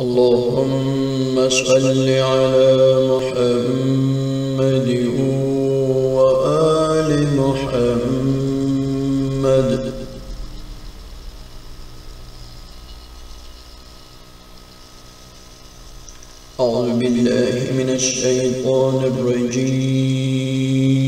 اللهم صل على محمد وآل محمد. أعوذ بالله من الشيطان الرجيم.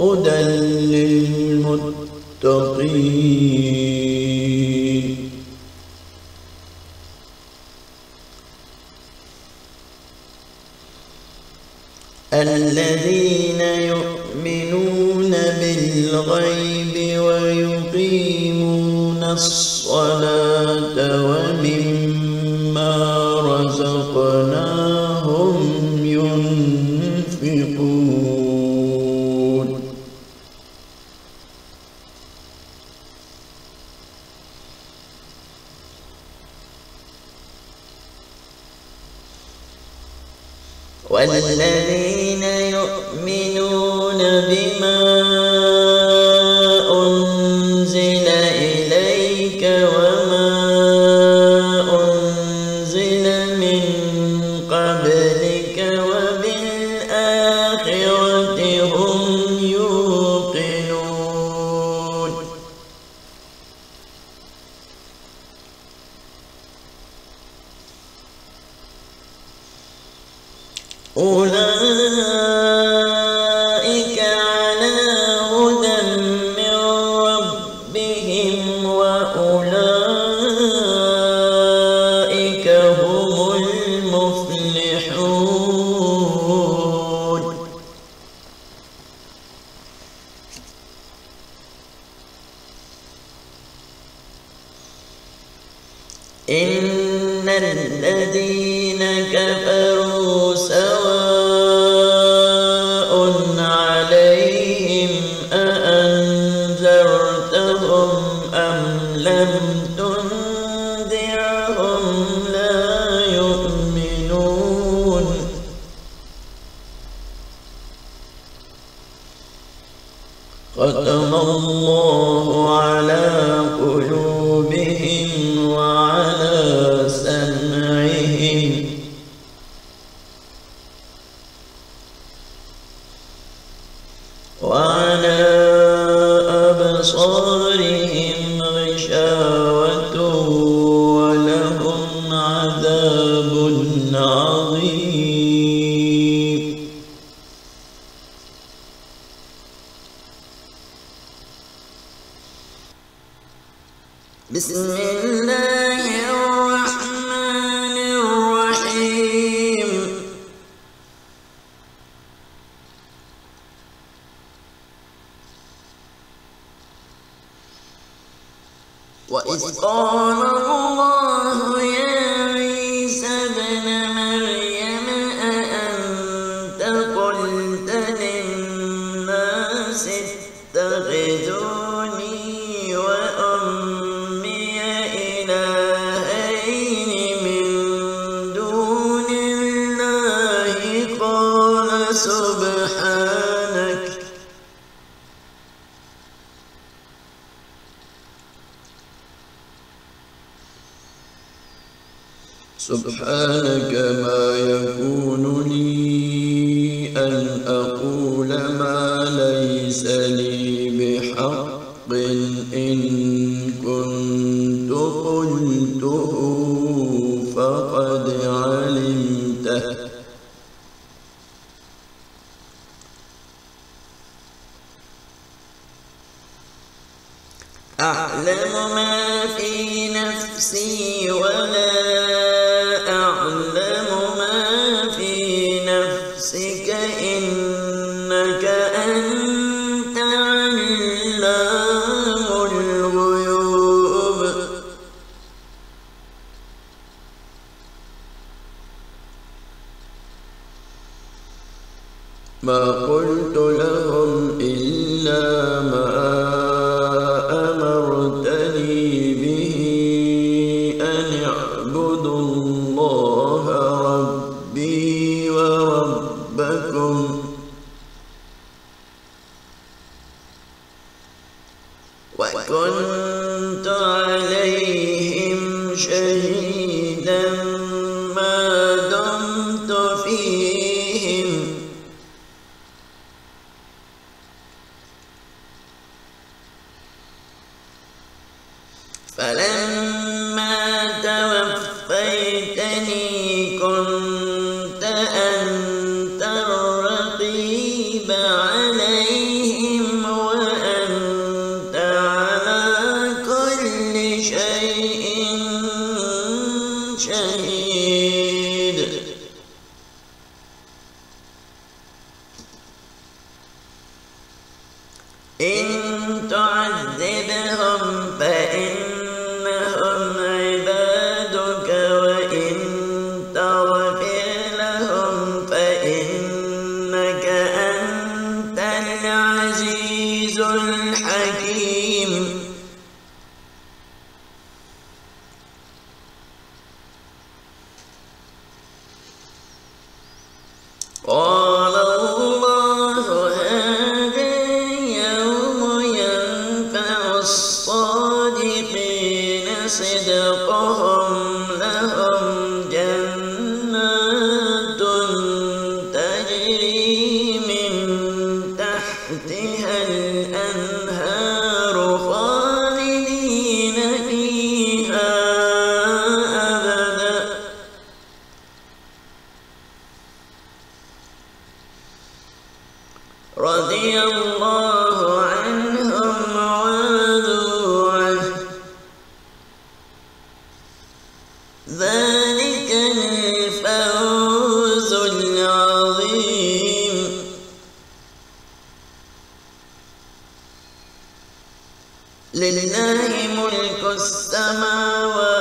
هدى للمتقين. الذين يؤمنون بالغيب ويقيمون الصلاة ومما رزقناهم ينفقون. والذين يؤمنون بما أنزل إليك وما أنزل من قبلك وبالآخرة إن الذين كفروا سواء عليهم أأنذرتهم أم لم تنذرهم لا يؤمنون ختم الله على قلوبهم وعلى أبصارهم غشاوة ولهم عذاب عظيم. بسم الله. وإذ قال الله يا عيسى ابن مريم أأنت قلت للناس اتخذوني وأمي إلهين من دون الله قال سبحانك سبحانك ما يكون لي أن أقول ما ليس لي بحق إن كنت قلته فقد علمته. أعلم ما في نفسي ولا إنك أنت علام الغيوب. ما قلت لهم إلا ما وكنت عليهم شهيدا ما دمت فيهم. فلما Eh, رضي الله عنهم ورضوا عنه ذلك الفوز العظيم. لله ملك السماوات